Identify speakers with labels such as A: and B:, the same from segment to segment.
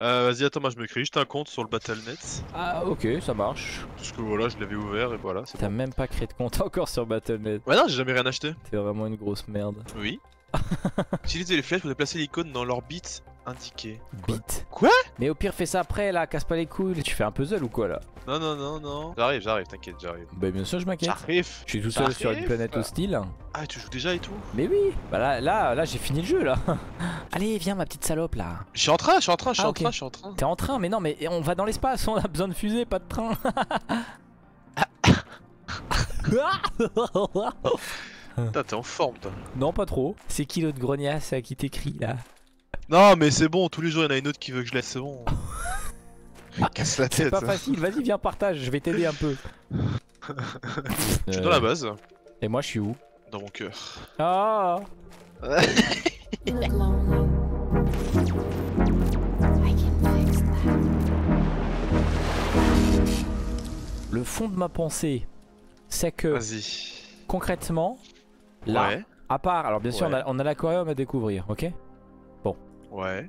A: Euh, vas-y, attends, moi je me crée juste un compte sur le Battle.net.
B: Ah ok, ça marche.
A: Parce que voilà, je l'avais ouvert et voilà, c'est
B: T'as
A: bon.
B: même pas créé de compte encore sur Battle.net.
A: Ouais, non, j'ai jamais rien acheté.
B: T'es vraiment une grosse merde.
A: Oui. Utilisez les flèches pour déplacer l'icône dans l'orbite indiquée.
B: Bite.
A: Quoi
B: Mais au pire, fais ça après là, casse pas les couilles. Tu fais un puzzle ou quoi là?
A: Non, non, non, non. J'arrive, j'arrive, t'inquiète, j'arrive.
B: Bah bien sûr, je m'inquiète.
A: J'arrive.
B: Je suis tout seul sur une planète hostile.
A: Ah, tu joues déjà et tout?
B: Mais oui Bah là, là, là j'ai fini le jeu là Allez, viens ma petite salope là
A: Je suis en train, je suis en train, je suis
B: Ah,
A: en train, je suis en train.
B: T'es en train, mais non, mais on va dans l'espace, on a besoin de fusée, pas de train
A: Putain, t'es en forme, toi.
B: Non, pas trop. C'est qui l'autre grognasse à qui t'écrit là?
A: Non, mais c'est bon, tous les jours il y en a une autre qui veut que je laisse, c'est bon. Casse la
B: C'est
A: tête.
B: pas facile, vas-y, viens, partage, je vais t'aider un peu.
A: Je suis dans la base,
B: Et moi, je suis où?
A: Dans mon cœur.
B: Ah. Le fond de ma pensée, c'est que
A: Vas-y.
B: concrètement, là,
A: Ouais,
B: à part, alors bien sûr, on
A: Ouais.
B: a, on a l'aquarium à découvrir, ok?
A: Ouais.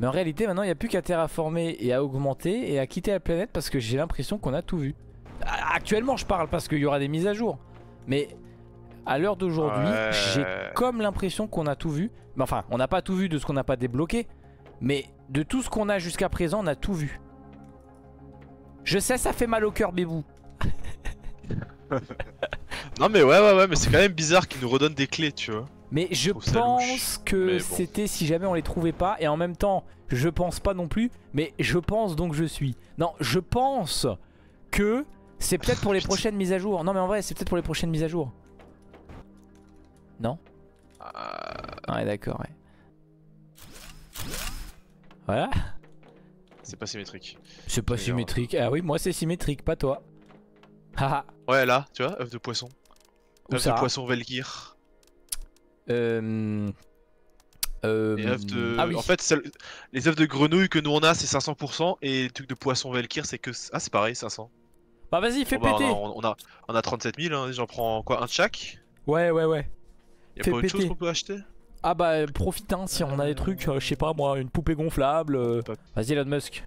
B: Mais en réalité, maintenant, il n'y a plus qu'à terraformer et à augmenter et à quitter la planète parce que j'ai l'impression qu'on a tout vu. Actuellement, je parle parce qu'il y aura des mises à jour. Mais à l'heure d'aujourd'hui,
A: Ouais.
B: j'ai comme l'impression qu'on a tout vu. Mais enfin, on n'a pas tout vu de ce qu'on n'a pas débloqué. Mais de tout ce qu'on a jusqu'à présent, on a tout vu. Je sais, ça fait mal au cœur, bébou.
A: Non, mais ouais, ouais, ouais, mais c'est quand même bizarre qu'ils nous redonnent des clés, tu vois.
B: Mais je pense que
A: bon.
B: c'était si jamais on les trouvait pas. Et en même temps, je pense pas non plus. Mais je pense donc je suis. Non, je pense que c'est peut-être pour les prochaines mises à jour. Non, mais en vrai, c'est peut-être pour les prochaines mises à jour. Non
A: Euh,
B: Ouais, d'accord, ouais. Voilà.
A: c'est pas symétrique.
B: C'est pas symétrique. Ah oui, moi c'est symétrique, pas toi.
A: Ouais, là, tu vois, œuf de poisson. Œuf de poisson Velgir.
B: Euh... Euh...
A: De.
B: Ah oui.
A: En fait, celle- les œufs de grenouille que nous on a, c'est 500%. Et les trucs de poisson Velkir, c'est que. Ah, c'est pareil, 500.
B: Bah vas-y, fais
A: Bon, bah,
B: péter.
A: on, a, on, a, on a 37 000, hein, j'en prends quoi Un de chaque?
B: Ouais, ouais, ouais.
A: Y'a pas autre chose
B: péter.
A: qu'on peut acheter?
B: Ah bah profite hein, si on a des trucs, euh, je sais pas moi, une poupée gonflable. euh. Vas-y Elon Musk.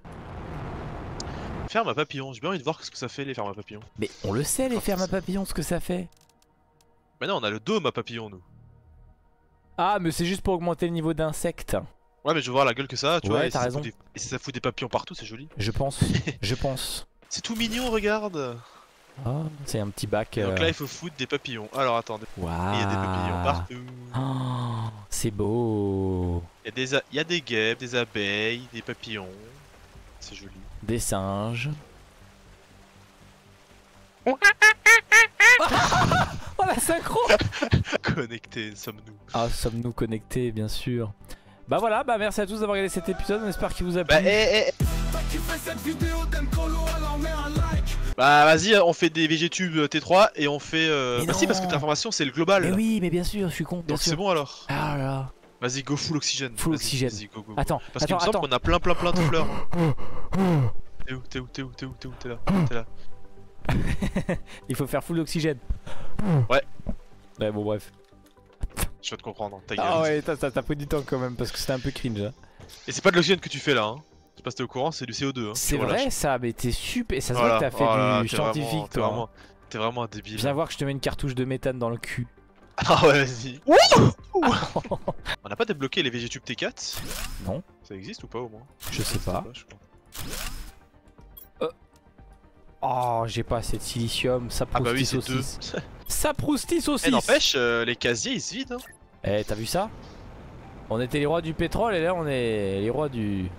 A: Ferme à papillon, j'ai bien envie de voir ce que ça fait les fermes à papillon.
B: Mais on le sait les
A: Oh,
B: fermes à papillons ce que ça fait.
A: Mais non, on a le dôme à papillon, nous.
B: Ah mais c'est juste pour augmenter le niveau d'insectes.
A: Ouais, mais je veux voir la gueule que ça a, tu
B: Ouais,
A: vois. et
B: t'as
A: si ça
B: raison.
A: fout des- Et si ça fout des papillons partout, c'est joli.
B: Je pense. je pense.
A: C'est tout mignon, regarde.
B: Ah, c'est un petit bac.
A: Donc
B: euh,
A: là, il faut foutre des papillons. Alors attendez,
B: Waouh.
A: il y a des papillons partout.
B: Oh, c'est beau.
A: Il y, a des a- il y a des guêpes, des abeilles, des papillons. C'est joli.
B: Des singes. la synchro
A: Connectés sommes-nous.
B: Ah sommes-nous connectés bien sûr. Bah voilà, bah merci à tous d'avoir regardé cet épisode, on espère qu'il vous a plu.
A: Bah, eh, eh, Bah, vas-y, on fait des VGTube T3 et on fait. Euh...
B: Mais
A: Bah, si, parce que ta formation c'est le global.
B: mais oui, mais bien sûr, je suis con, bien
A: Donc c'est bon alors.
B: Ah là là.
A: Vas-y, go full oxygène.
B: Full
A: Vas-y,
B: oxygène.
A: Vas-y, go, go, go.
B: Attends,
A: Parce qu'il me semble qu'on a plein, plein, plein de fleurs. T'es où, t'es où, t'es où, t'es où, t'es où, t'es là, t'es là.
B: Il faut faire full oxygène.
A: Ouais.
B: Ouais, bon, bref.
A: Je vais te comprendre, ta gueule.
B: Ah ouais, t'as pris du temps quand même parce que c'était un peu cringe. hein.
A: Et c'est pas de l'oxygène que tu fais là, hein. Je sais pas si t'es au courant, c'est du CO2. Hein.
B: C'est vrai ça, mais t'es super. Ça se
A: Voilà.
B: voit que t'as fait
A: Voilà,
B: du scientifique
A: T'es
B: toi. hein.
A: vraiment, t'es vraiment un débile.
B: Viens voir que je te mets une cartouche de méthane dans le cul.
A: Ah ouais, vas-y. On n'a pas débloqué les VGTube T4
B: Non.
A: Ça existe ou pas au moins?
B: Je sais pas.
A: je crois.
B: Oh, j'ai pas assez de silicium. Ça
A: Ah bah oui,
B: proustit
A: c'est deux.
B: saucisse. Ça proustit saucisse.
A: Eh, n'empêche, euh, les casiers ils se vident. Hein.
B: Eh, t'as vu ça? On était les rois du pétrole et là on est les rois du.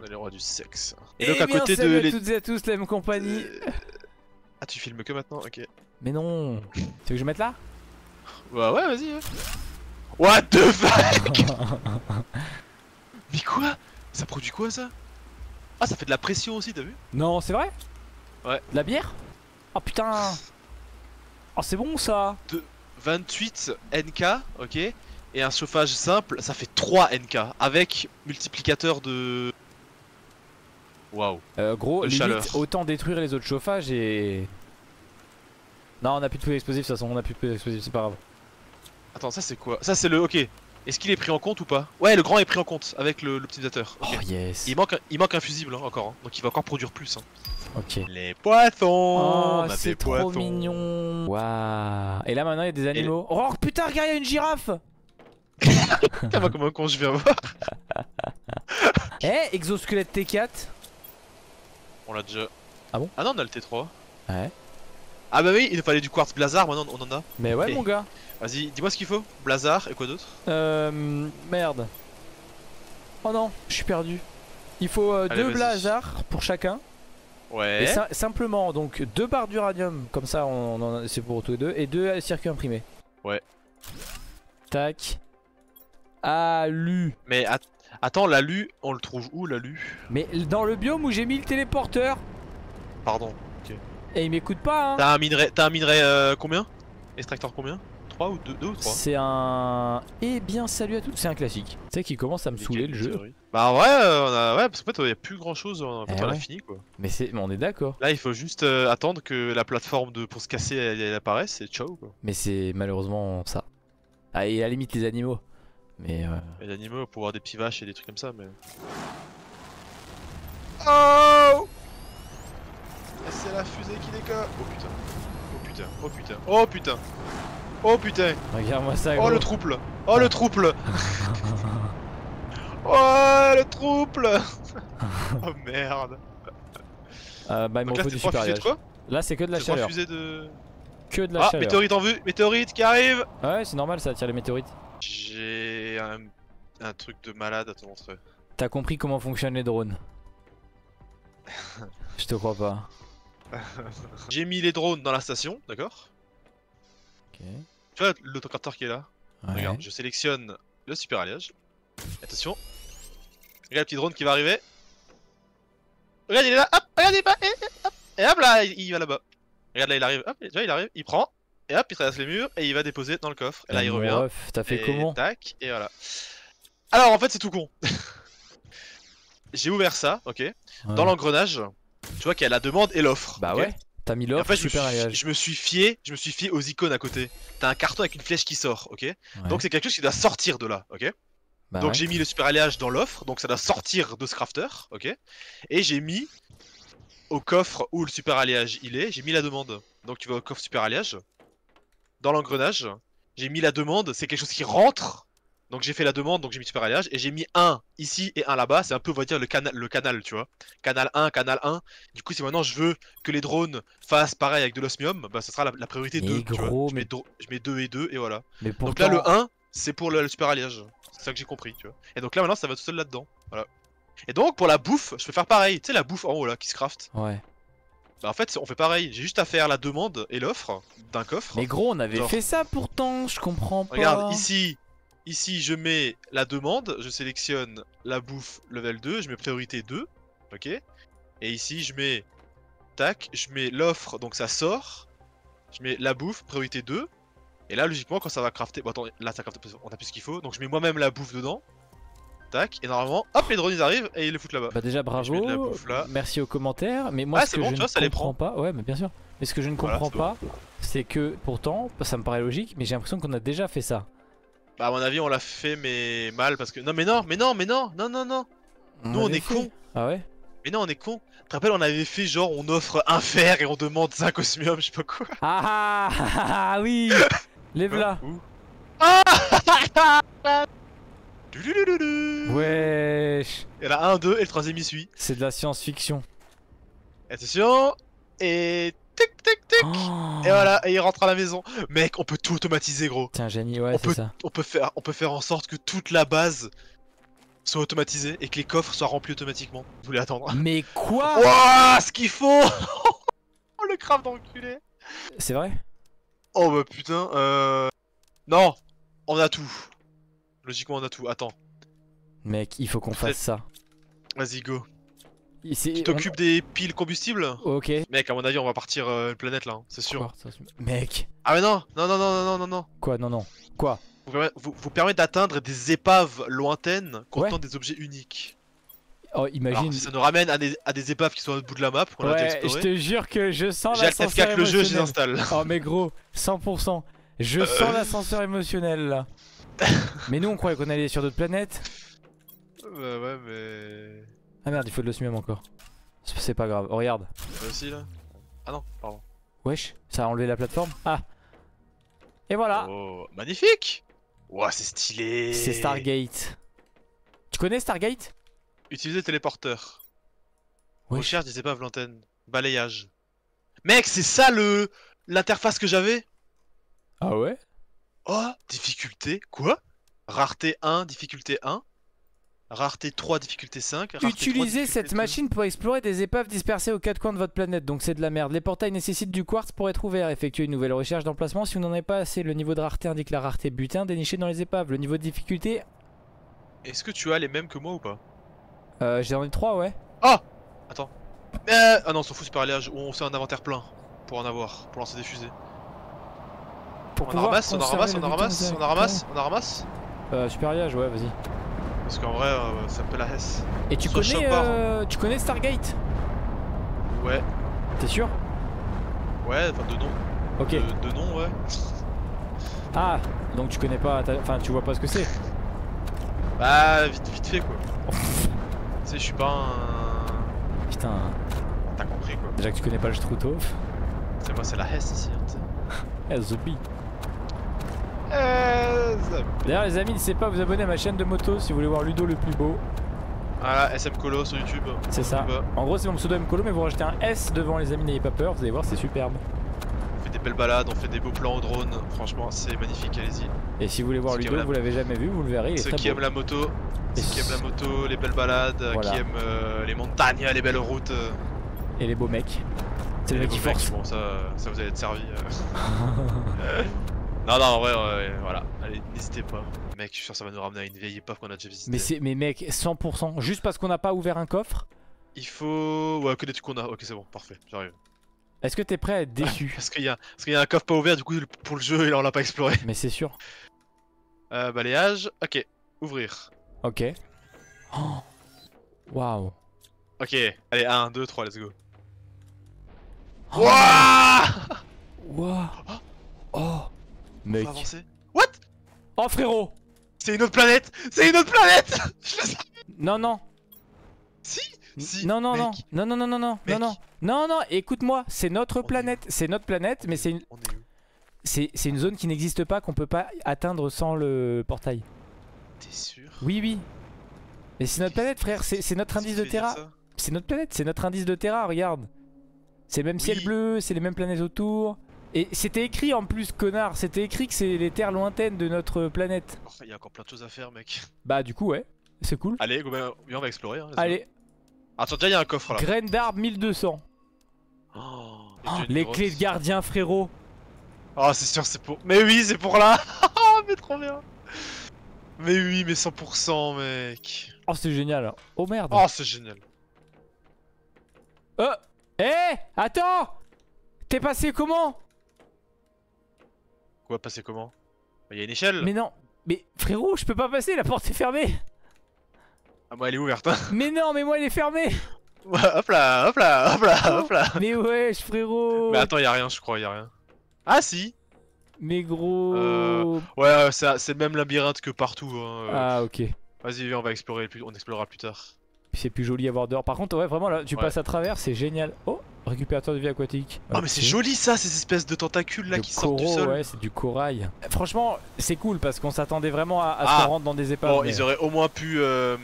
A: On est les rois du sexe.
B: Et
A: donc à
B: bien,
A: côté de.
B: salut à
A: les-
B: toutes et à tous, la même compagnie.
A: Euh, Ah, tu filmes que maintenant Ok.
B: Mais non. Tu veux que je mette là?
A: Bah ouais, vas-y. ouais. What the fuck? Mais quoi? Ça produit quoi ça? Ah, ça fait de la pression aussi, t'as vu?
B: Non, c'est vrai?
A: Ouais.
B: De la bière Oh putain Oh c'est bon ça
A: 28 NK, ok Et un chauffage simple, ça fait 3 NK avec multiplicateur de. Waouh.
B: euh, Gros,
A: De
B: limite,
A: chaleur.
B: autant détruire les autres chauffages et... Non, on a plus de feu explosif de toute façon, on a plus de feu explosif, c'est pas grave.
A: Attends, ça c'est quoi? Ça c'est le. Ok. Est-ce qu'il est pris en compte ou pas? Ouais, le grand est pris en compte avec l'optimisateur.
B: Oh yes.
A: Il manque, un- il manque un fusible hein, encore, hein, donc il va encore produire plus. hein.
B: Ok.
A: Les poissons
B: Oh, c'est trop
A: poissons.
B: mignon. Waouh. Et là maintenant il y a des animaux. Oh putain, regarde, il y a une girafe.
A: Putain, moi, comment quand je viens voir
B: Eh, exosquelette T4.
A: On l'a déjà.
B: Ah bon?
A: Ah non, on a le T3.
B: Ouais.
A: Ah bah oui, il nous fallait du quartz blazar, maintenant on en a.
B: Mais ouais, mon gars.
A: Vas-y, dis-moi ce qu'il faut. Blazar et quoi d'autre?
B: Euh. Merde. Oh non, je suis perdu. Il faut euh,
A: Allez,
B: deux
A: vas-y.
B: blazars pour chacun.
A: Ouais.
B: Et simplement, donc deux barres d'uranium, comme ça on, en a- c'est pour tous les deux, et deux circuits imprimés.
A: Ouais.
B: Tac. Alu.
A: Mais at- attends, l'alu, on le trouve où l'alu?
B: Mais dans le biome où j'ai mis le téléporteur.
A: Pardon.
B: Et il m'écoute pas, hein.
A: T'as un minerai, t'as un minerai euh, combien? Extracteur combien? 3 ou 2, 2 ou 3
B: C'est un. Eh bien, salut à tous. C'est un classique. Tu sais qui commence à me saouler le jeu.
A: Bah ouais, euh, on a... ouais, parce qu'en fait, il y a plus grand chose. En fait,
B: Eh
A: on a
B: ouais.
A: fini quoi.
B: Mais c'est, mais on est d'accord.
A: Là, il faut juste euh, attendre que la plateforme de pour se casser elle, elle apparaisse et ciao quoi.
B: Mais c'est malheureusement ça. Ah, et à la limite les animaux. Mais euh...
A: Les animaux pour avoir des petits vaches et des trucs comme ça, mais. Oh Et C'est la fusée qui décolle Oh putain. Oh putain. Oh putain. Oh putain. Oh putain.
B: regarde-moi ça.
A: Oh
B: gros.
A: le trouble. Oh le trouble. Oh le trouble. oh merde.
B: Euh, bah il
A: là,
B: faut
A: c'est
B: du super
A: de quoi
B: Là c'est que de la chaleur.
A: de.
B: Que de la
A: Ah,
B: chaleur.
A: météorite en vue. Météorite qui arrive.
B: Ouais, c'est normal ça attire les météorites.
A: J'ai un... un truc de malade à te montrer.
B: T'as compris comment fonctionnent les drones Je te crois pas.
A: J'ai mis les drones dans la station, d'accord?
B: Ok.
A: Tu vois l'autocapteur qui est là?
B: Ouais.
A: Regarde, je sélectionne le super alliage. Attention. Regarde le petit drone qui va arriver. Regarde, il est là. Hop, regarde, il est là. Et, hop, et hop là, il, il va là-bas. Regarde là, il arrive. Hop, tu vois, il arrive, il prend. Et hop, il traverse les murs et il va déposer dans le coffre. Et là, il revient.
B: T'as fait
A: et
B: comment
A: Tac, et voilà. Alors, en fait, c'est tout con. J'ai ouvert ça, ok. Dans l'engrenage, tu vois qu'il y a la demande et l'offre.
B: Bah ouais. T'as mis
A: Et en
B: l'offre
A: fait, je me,
B: super
A: suis, je me suis fié, je me suis fié aux icônes à côté. T'as un carton avec une flèche qui sort, ok.
B: Ouais.
A: Donc c'est quelque chose qui doit sortir de là, ok.
B: Bah
A: donc
B: ouais.
A: j'ai mis le super alliage dans l'offre, donc ça doit sortir de ce crafter, ok. Et j'ai mis au coffre où le super alliage il est, j'ai mis la demande. Donc tu vas au coffre super alliage, dans l'engrenage, j'ai mis la demande, c'est quelque chose qui rentre. Donc j'ai fait la demande, donc j'ai mis super alliage, et j'ai mis un ici et un là-bas, c'est un peu on va dire le canal, le canal, tu vois. Canal 1, canal 1. Du coup si maintenant je veux que les drones fassent pareil avec de l'osmium, bah ça sera la, la priorité
B: Mais
A: 2. tu vois. je, mets dro- je mets 2 et 2 et voilà.
B: Mais
A: Donc
B: pourtant...
A: là, le 1, c'est pour le, le super alliage. C'est ça que j'ai compris, tu vois. Et donc là, maintenant, ça va tout seul là-dedans. Voilà. Et donc, pour la bouffe, je peux faire pareil. Tu sais, la bouffe en haut là qui se craft.
B: Ouais.
A: Bah, en fait, on fait pareil. J'ai juste à faire la demande et l'offre d'un coffre.
B: Mais gros, on avait
A: Genre.
B: fait ça pourtant, je comprends pas.
A: Regarde, ici, ici, je mets la demande. Je sélectionne la bouffe level 2. Je mets priorité 2. Ok. Et ici, je mets. Tac. Je mets l'offre, donc ça sort. Je mets la bouffe, priorité 2. Et là, logiquement, quand ça va crafter. Bon, attends, là, ça crafte, on a plus ce qu'il faut. Donc, je mets moi-même la bouffe dedans. Tac. Et normalement, hop, les drones ils arrivent et ils le foutent là-bas.
B: Bah déjà bravo,
A: mets de la bouffe là.
B: merci aux commentaires, mais moi
A: Ah,
B: ce que
A: bon,
B: je
A: tu
B: ne
A: vois, ça les
B: comprends pas, ouais mais bien sûr, mais ce que je ne comprends pas, c'est que pourtant, ça me paraît logique, mais j'ai l'impression qu'on a déjà fait ça.
A: Bah, à mon avis, on l'a fait, mais mal parce que. Non, mais non, mais non, mais non, non, non, non. Nous, on est cons.
B: Ah ouais?
A: Mais non, on est con. Tu te rappelles, on avait fait genre, on offre un fer et on demande 5 osmium, je sais pas quoi.
B: Ah ah, ah, ah, oui Lève là
A: Dululululu.
B: Wesh
A: Il y en a un, deux, et le troisième il suit.
B: C'est de la science-fiction.
A: Attention Et tic tic tic
B: Oh.
A: Et voilà, et il rentre à la maison. Mec, on peut tout automatiser, gros.
B: T'es un génie, ouais
A: on,
B: c'est
A: peut,
B: ça.
A: on, peut faire, on peut faire en sorte que toute la base soit automatisée et que les coffres soient remplis automatiquement. Vous voulez attendre
B: Mais quoi?
A: Wouah, ce qu'il faut Oh le crabe d'enculé
B: C'est vrai?
A: Oh bah putain, euh... Non On a tout. Logiquement on a tout, attends.
B: Mec, il faut qu'on fasse ça.
A: Vas-y go. Tu t'occupes des piles combustibles
B: Ok.
A: Mec, à mon avis on va partir euh, une planète là, hein, c'est sûr.
B: Mec
A: Ah mais non Non, non, non, non, non, non, non
B: Quoi, non, non. Quoi?
A: Vous, permet- vous, vous permet d'atteindre des épaves lointaines contenant
B: Ouais.
A: des objets uniques.
B: Oh, imagine.
A: Alors, ça nous ramène à des, à des épaves qui sont l'autre bout de la map, qu'on
B: Ouais, je te jure que je sens l'ascenseur
A: F4 le jeu, je
B: émotionnel.
A: l'installe.
B: Oh mais gros, 100%. Je
A: Euh.
B: sens l'ascenseur émotionnel là. Mais nous on croyait qu'on allait sur d'autres planètes.
A: Bah ouais, mais.
B: Ah merde, il faut de l'osmium encore. C'est pas grave. Oh, regarde.
A: Là aussi là Ah non, pardon.
B: Wesh, ça a enlevé la plateforme. Ah. Et voilà.
A: Oh, magnifique Ouah, c'est stylé
B: C'est Stargate. Tu connais Stargate?
A: Utiliser téléporteur. Recherche des épaves lointaines. Balayage. Mec, c'est ça le l'interface que j'avais?
B: Ah ouais?
A: Oh Difficulté Quoi? Rareté 1, difficulté 1. Rareté 3, difficulté 5. rareté 3,
B: Utilisez cette
A: 2.
B: machine pour explorer des épaves dispersées aux quatre coins de votre planète, donc c'est de la merde. Les portails nécessitent du quartz pour être ouverts. Effectuez une nouvelle recherche d'emplacement si vous n'en avez pas assez. Le niveau de rareté indique la rareté butin dénichée dans les épaves. Le niveau de difficulté,
A: Est-ce que tu as les mêmes que moi ou pas?
B: Euh, j'en ai trois, ouais.
A: Attends. Euh, ah non, on s'en fout, super alliage. Ou on fait un inventaire plein pour en avoir, pour lancer des fusées.
B: Pour
A: On ramasse, on ramasse, on ramasse, on ramasse, on en ramasse.
B: Euh, super alliage, ouais, vas-y.
A: Parce qu'en vrai, euh, ça fait la hesse.
B: Et tu connais, euh, tu connais Stargate?
A: Ouais,
B: T'es sûr?
A: Ouais, enfin de nom.
B: Ok.
A: De, de nom, ouais.
B: Ah, donc tu connais pas, enfin tu vois pas ce que c'est.
A: Bah, vite, vite fait quoi. tu sais, je suis pas un.
B: Putain,
A: T'as compris quoi.
B: déjà que tu connais pas le Struthof.
A: C'est moi, c'est la hesse ici. Hein,
B: Zombie. D'ailleurs les amis, n'hésitez pas à vous abonner à ma chaîne de moto si vous voulez voir Ludo le plus beau.
A: Voilà, SM Colo sur YouTube.
B: C'est ça. En gros, c'est mon pseudo Mcolo, mais vous rajoutez un S devant les amis, n'ayez pas peur, vous allez voir, c'est superbe.
A: On fait des belles balades, on fait des beaux plans au drone. Franchement, c'est magnifique, allez-y.
B: Et si vous voulez voir Ludo,
A: la-
B: vous l'avez jamais vu, vous le verrez, il est
A: Ceux
B: très
A: qui
B: beau.
A: aiment la moto,
B: Et
A: ceux qui aiment la moto, les belles balades,
B: Voilà.
A: qui aiment euh, les montagnes, les belles routes. euh,
B: Et les beaux mecs. C'est le mec qui force.
A: Bon, ça, ça vous allez être servi. euh. non, non, en vrai, ouais, voilà. Allez, n'hésitez pas. Mec, je suis sûr que ça va nous ramener à une vieille épave qu'on a déjà visitée.
B: Mais c'est, mais mec, 100%, juste parce qu'on n'a pas ouvert un coffre,
A: Il faut. Ouais, que des trucs qu'on a. Ok, c'est bon, parfait, j'arrive.
B: Est-ce que t'es prêt à être déçu
A: Parce qu'il y, qu'il y a un coffre pas ouvert, du coup, pour le jeu, et là, on l'a pas exploré.
B: Mais c'est sûr.
A: Euh, balayage, ok. Ouvrir.
B: Ok. Oh. Waouh.
A: Ok, allez, 1, 2, 3, let's go.
B: Oh.
A: Wouah
B: Waouh. Oh.
A: On
B: Mec.
A: avancer. What?
B: Oh frérot
A: C'est une autre planète C'est une autre planète Je le
B: Non, non.
A: Si Si
B: non, non,
A: mec.
B: non. Non, non, non, non, non. Non, non. Non, écoute-moi, c'est notre
A: On
B: planète. C'est notre planète, mais c'est une, c'est, c'est une zone qui n'existe pas, qu'on peut pas atteindre sans le portail.
A: T'es sûr?
B: Oui, oui. Mais c'est notre planète, frère. C'est, notre indice de Terra. C'est notre planète, c'est notre indice de Terra, regarde. C'est le même ciel bleu, c'est les mêmes planètes autour. Et c'était écrit en plus, connard, c'était écrit que c'est les terres lointaines de notre planète.
A: Il y a encore plein de choses à faire, mec.
B: Bah du coup, ouais, c'est cool.
A: Allez, bah, on va explorer. hein.
B: Allez,
A: Attends, déjà, il y a un coffre là.
B: graines d'arbre 1200.
A: Oh,
B: Oh, les clés de gardien, frérot.
A: Oh, c'est sûr, c'est pour. Mais oui, c'est pour là Oh, mais trop bien Mais oui, mais 100%, mec
B: Oh, c'est génial. Oh merde.
A: Oh, c'est génial
B: Euh, hé, attends T'es passé comment?
A: Quoi, passer comment? Il y a une échelle
B: Mais non, mais frérot, je peux pas passer, la porte est fermée.
A: Ah, bah, elle est ouverte, hein
B: Mais non, mais moi elle est fermée.
A: Hop là, hop là, hop là, hop là
B: Mais wesh, frérot.
A: Mais attends, y a rien, je crois, y a rien. Ah, si
B: Mais gros.
A: Euh, Ouais, c'est le même labyrinthe que partout. Hein. euh.
B: Ah ok.
A: Vas-y, viens, on va explorer, on explorera plus tard.
B: C'est plus joli à voir dehors. Par contre, ouais, vraiment là, tu
A: Ouais.
B: passes à travers, c'est génial. Oh, récupérateur de vie aquatique.
A: Oh, mais c'est joli ça, ces espèces de tentacules là
B: De
A: qui sortent du
B: coraux,
A: sol.
B: ouais, c'est du corail. Franchement, c'est cool parce qu'on s'attendait vraiment à, à ce
A: Ah.
B: qu'on rentre dans des épaves.
A: Bon,
B: mais-
A: ils auraient au moins pu. euh,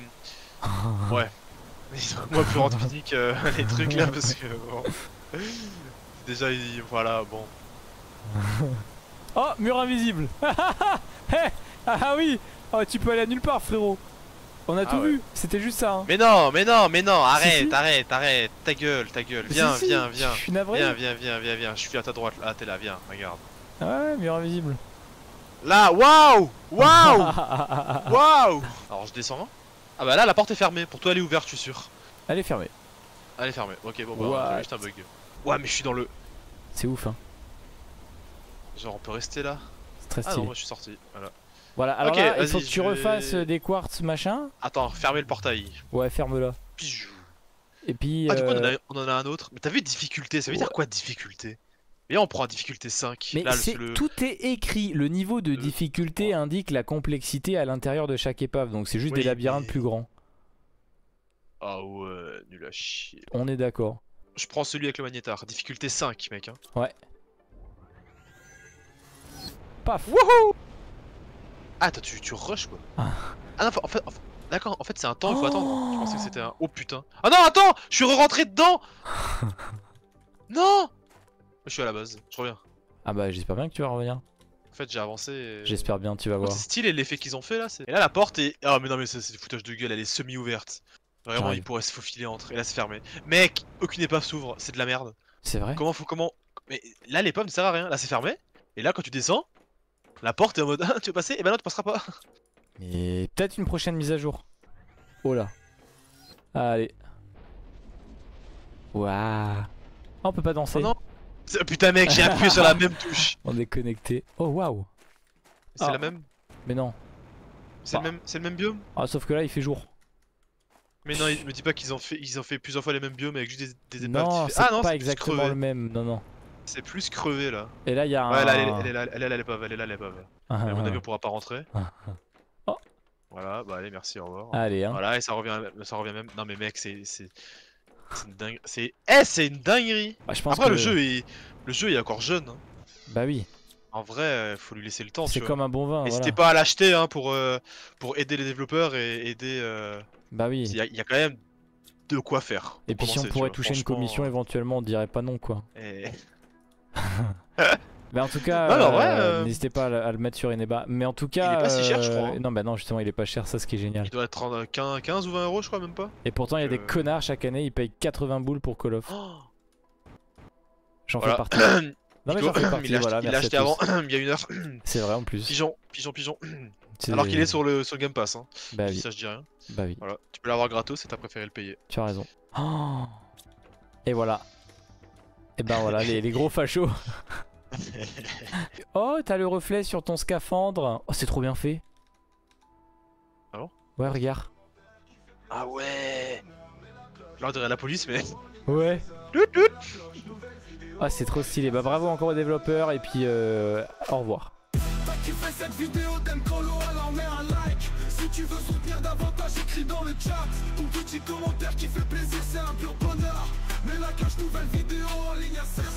A: Ouais. Ils auraient au moins pu rendre unique euh, les trucs là parce que bon. Déjà, ils- voilà, bon.
B: Oh, mur invisible. Hé, ah oui. Oh, tu peux aller à nulle part, frérot. On a
A: Ah
B: tout
A: ouais.
B: vu. C'était juste ça. Hein.
A: Mais non, mais non, mais non, arrête,
B: si.
A: arrête, arrête, ta gueule, ta gueule. Viens,
B: Si, si,
A: viens, viens.
B: Je suis navré.
A: Viens, viens, viens, viens, viens. Je suis à ta droite. Ah, t'es là, viens, regarde.
B: Ah ouais, mur invisible.
A: Là, waouh Waouh Waouh Alors, je descends. Ah bah là, la porte est fermée. Pour toi, elle est ouverte, je suis sûr.
B: Elle est fermée.
A: Elle est fermée. Ok, bon, bah, j'ai juste un bug. Ouais, mais je suis dans le.
B: C'est ouf, hein.
A: Genre, on peut rester là
B: C'est très
A: Ah non, moi je suis sorti. Voilà.
B: Voilà, alors là, il faut que tu
A: vais-
B: refasses euh, des quartz machin.
A: Attends, fermez le portail.
B: Ouais, ferme-la. Et puis.
A: Ah, du coup, on en,
B: euh,
A: a, on en a un autre. Mais t'as vu difficulté Ça veut dire
B: Ouais.
A: quoi difficulté? Viens, on prend en difficulté 5.
B: Mais
A: Là, le...
B: tout est écrit. Le niveau de
A: le-
B: difficulté indique la complexité à l'intérieur de chaque épave. Donc c'est juste
A: Oui,
B: des labyrinthes
A: mais-
B: plus grands.
A: Ah ouais, nul à chier.
B: On est d'accord.
A: Je prends celui avec le magnétar. Difficulté 5, mec. Hein.
B: Paf
A: Ah, toi, tu, tu rush quoi.
B: Ah.
A: Ah non, en fait, en fait- d'accord, en fait, c'est un temps, il faut
B: Oh.
A: attendre. Je pensais que c'était un. Oh putain. Ah non, attends Je suis re-rentré dedans Non Je suis à la base, je reviens.
B: Ah bah j'espère bien que tu vas revenir.
A: En fait, j'ai avancé. et-
B: J'espère bien, tu vas
A: Oh,
B: voir.
A: C'est stylé l'effet qu'ils ont fait là. c'est- Et là, la porte est. Ah, mais non, mais ça, c'est du foutage de gueule, elle est semi-ouverte. Vraiment,
B: J'arrive.
A: il pourrait se faufiler entre. Et là, c'est fermé. Mec, aucune épave s'ouvre, c'est de la merde.
B: C'est vrai?
A: Comment faut. Comment. Mais là, l'épave ne sert à rien. Là, c'est fermé. Et là, quand tu descends, la porte est en mode. Ah, tu veux passer Et ben non, tu passeras pas.
B: Et peut-être une prochaine mise à jour. Oh là. Allez. Waouh. Ah, on peut pas danser.
A: Oh non. Putain, mec, j'ai appuyé sur la même touche.
B: On est connecté. Oh waouh.
A: C'est
B: Ah.
A: la même
B: Mais non.
A: C'est
B: Bah.
A: le même, c'est le même biome?
B: Ah sauf que là il fait jour.
A: Mais non, il me dit pas qu'ils ont fait, ils ont fait plusieurs fois les mêmes biomes avec juste des, des épaves
B: Non, c'est
A: Ah non,
B: pas exactement le même. Non non.
A: C'est plus crevé là.
B: Et là il y a un.
A: Ouais, là, elle, est- elle est là, elle est là elle est là.
B: Ah,
A: À mon
B: ah,
A: avis, on pourra pas rentrer.
B: Oh.
A: Voilà, bah allez, merci, au revoir.
B: Allez hein.
A: Voilà, et ça revient, ça revient même. Non mais mec, c'est, c'est, une dingue, c'est, eh, c'est une dinguerie.
B: Bah, je pense
A: Après
B: que...
A: le jeu est, le jeu est encore jeune. hein.
B: Bah oui.
A: En vrai, euh, faut lui laisser le temps.
B: C'est comme un bon vin. voilà.
A: N'hésitez pas à l'acheter hein, pour, euh, pour aider les développeurs et aider. euh,
B: Bah oui.
A: Il y, a- il y a quand même de quoi faire.
B: Et puis si on pourrait toucher une commission éventuellement on dirait pas non quoi. Mais en tout cas, euh,
A: euh,
B: n'hésitez pas à, le- à le mettre sur Ineba. Mais en tout cas,
A: est pas si cher, je
B: euh,
A: crois, hein.
B: Non, bah non, justement, il est pas cher, ça ce qui est génial.
A: Il doit être en 15, 15 ou 20 euros, je crois, même pas.
B: Et pourtant, il y a des connards chaque année, ils payent 80 boules pour Call of.
A: Oh,
B: J'en
A: voilà.
B: fais partie. Non, mais j'en fais partie,
A: il l'a
B: voilà.
A: acheté, il l'a avant, il y a une heure.
B: C'est vrai en plus.
A: Pigeon, pigeon, pigeon. Alors qu'il est sur le, sur le Game Pass. Hein.
B: Bah
A: Si
B: oui,
A: Ça, je dis rien.
B: bah oui,
A: Voilà. Tu peux l'avoir gratos et t'as préféré le payer.
B: tu as raison. Oh Et voilà. Et ben voilà, les, les gros fachos. oh, t'as le reflet sur ton scaphandre. Oh, c'est trop bien fait.
A: Ah bon?
B: Ouais, regarde.
A: Ah ouais Là, on dirait la police, mais.
B: Ouais. Ah, c'est trop stylé. Bah bravo encore aux développeurs et puis euh, au revoir.
C: Toi qui fais cette vidéo, t'aimes Colo, alors mets un like Si tu veux soutenir davantage, écris dans le chat Ton petit commentaire mais la cache nouvelle vidéo en ligne à 16